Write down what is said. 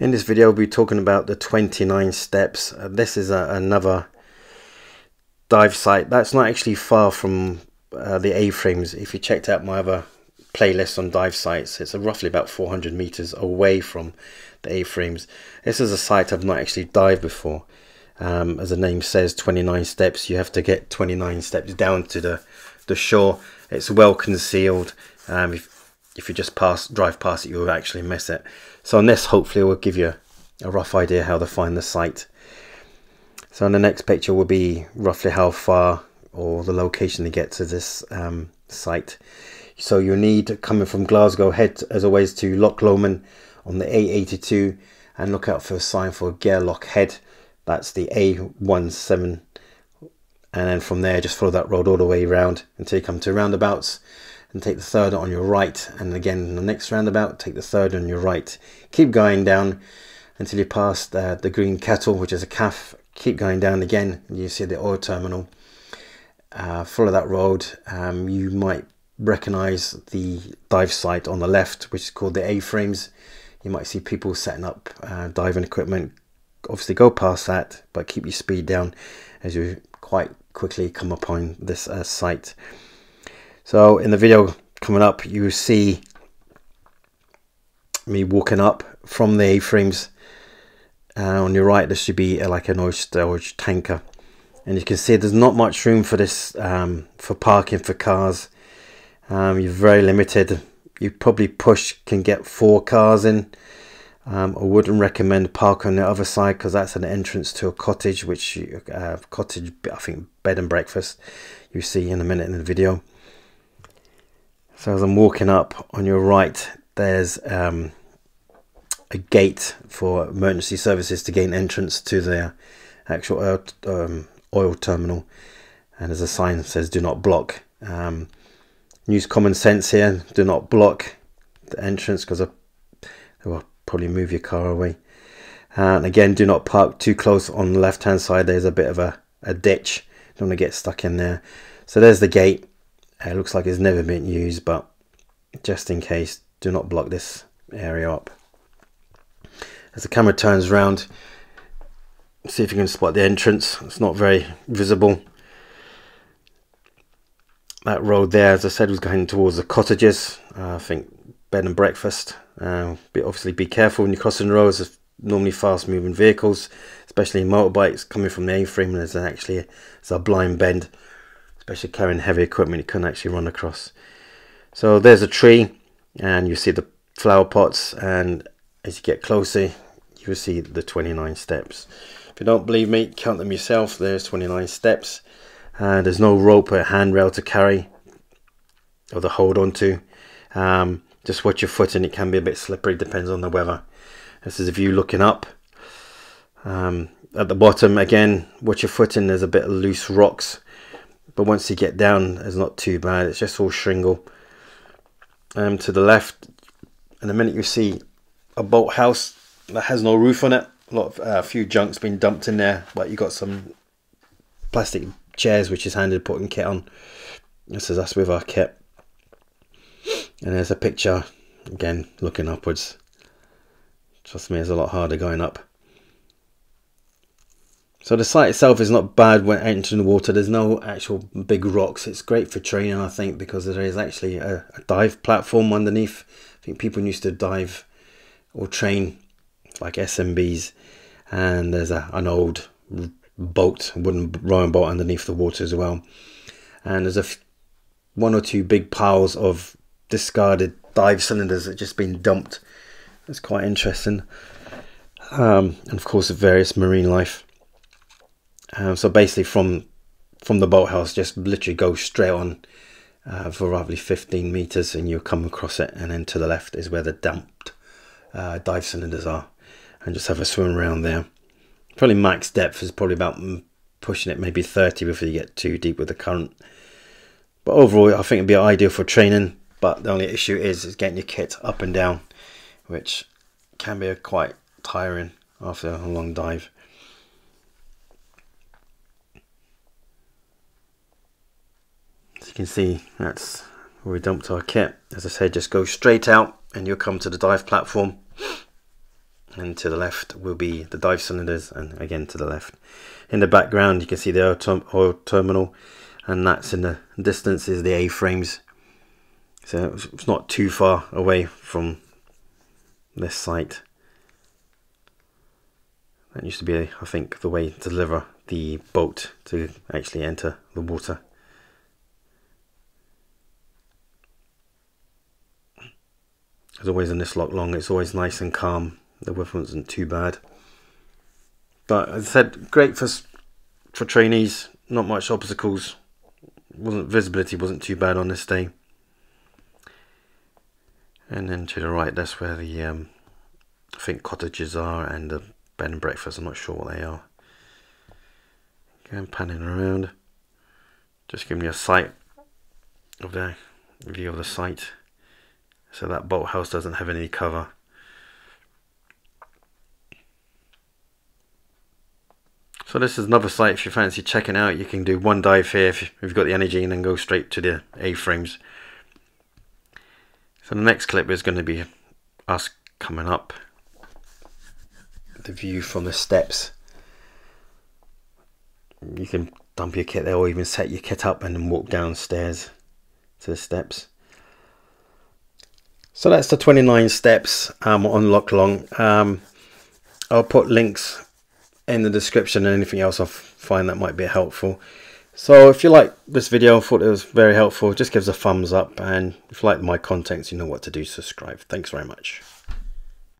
In this video, we'll be talking about the 29 steps. Uh, this is a, another dive site that's not actually far from uh, the A-frames. If you checked out my other playlist on dive sites, it's roughly about 400 meters away from the A-frames. This is a site I've not actually dived before. Um, as the name says, 29 steps. You have to get 29 steps down to the, the shore. It's well concealed. Um, if, if you just pass drive past it, you'll actually miss it. So on this, hopefully, will give you a rough idea how to find the site. So on the next picture will be roughly how far or the location to get to this um, site. So you need, coming from Glasgow, head as always to Loch Lomond on the A82 and look out for a sign for Garelochhead. That's the A17 and then from there just follow that road all the way around until you come to roundabouts and take the third on your right. And again the next roundabout take the third on your right. Keep going down until you pass the, the green kettle which is a calf. Keep going down again and you see the oil terminal. Uh, follow that road. Um, you might recognize the dive site on the left which is called the A-frames. You might see people setting up uh, diving equipment. Obviously go past that but keep your speed down as you quite quickly come upon this uh, site so in the video coming up, you see me walking up from the A-frames. Uh, on your right, there should be uh, like an oil storage tanker. And you can see there's not much room for this, um, for parking for cars. Um, you're very limited. You probably push can get four cars in. Um, I wouldn't recommend park on the other side because that's an entrance to a cottage, which uh, cottage, I think bed and breakfast you see in a minute in the video. So as I'm walking up on your right, there's um, a gate for emergency services to gain entrance to the actual oil, um, oil terminal. And there's a sign that says do not block. Um, use common sense here, do not block the entrance because they will probably move your car away. And again, do not park too close on the left hand side. There's a bit of a, a ditch. Don't want to get stuck in there. So there's the gate. It looks like it's never been used, but just in case, do not block this area up. As the camera turns around, see if you can spot the entrance. It's not very visible. That road there, as I said, was going towards the cottages. Uh, I think bed and breakfast. Uh, but obviously be careful when you're crossing the roads. There's normally fast moving vehicles, especially motorbikes coming from the A-frame. There's actually a, there's a blind bend especially carrying heavy equipment you couldn't actually run across. So there's a tree and you see the flower pots and as you get closer you will see the 29 steps. If you don't believe me count them yourself. There's 29 steps and there's no rope or handrail to carry or to hold on to. Um, just watch your foot and it can be a bit slippery depends on the weather. This is a view looking up. Um, at the bottom again watch your foot and there's a bit of loose rocks but once you get down it's not too bad. It's just all shingle. Um, to the left and the minute you see a bolt house that has no roof on it a lot of uh, a few junks been dumped in there but you got some plastic chairs which is handy putting kit on. This is us with our kit. And there's a picture again looking upwards. Trust me it's a lot harder going up so the site itself is not bad when entering the water. There's no actual big rocks. It's great for training, I think, because there is actually a, a dive platform underneath. I think people used to dive or train like SMBs, and there's a, an old boat, wooden rowing boat underneath the water as well. And there's a one or two big piles of discarded dive cylinders that just been dumped. It's quite interesting. Um, and of course, various marine life. Um, so basically from from the boathouse, just literally go straight on uh, for roughly 15 meters and you'll come across it. And then to the left is where the damped uh, dive cylinders are. And just have a swim around there. Probably max depth is probably about mm, pushing it maybe 30 before you get too deep with the current. But overall, I think it'd be ideal for training. But the only issue is, is getting your kit up and down, which can be quite tiring after a long dive. You can see that's where we dumped our kit. As I said just go straight out and you'll come to the dive platform. And to the left will be the dive cylinders and again to the left. In the background you can see the oil, term oil terminal and that's in the distance is the A-frames. So it's not too far away from this site. That used to be I think the way to deliver the boat to actually enter the water as always in this Loch Long it's always nice and calm. The weather wasn't too bad. But as I said great for for trainees. Not much obstacles. Wasn't visibility wasn't too bad on this day. And then to the right that's where the um, I think cottages are and the bed and breakfast. I'm not sure what they are. Again panning around. Just give me a sight of the view of the site so that boathouse doesn't have any cover So this is another site if you fancy checking out. You can do one dive here if you've got the energy and then go straight to the A-frames. So the next clip is going to be us coming up. The view from the steps. You can dump your kit there or even set your kit up and then walk downstairs to the steps. So that's the 29 steps um, on Loch Long. Um, I'll put links in the description and anything else I find that might be helpful. So if you like this video, I thought it was very helpful, just give us a thumbs up and if you like my content, you know what to do, subscribe. Thanks very much.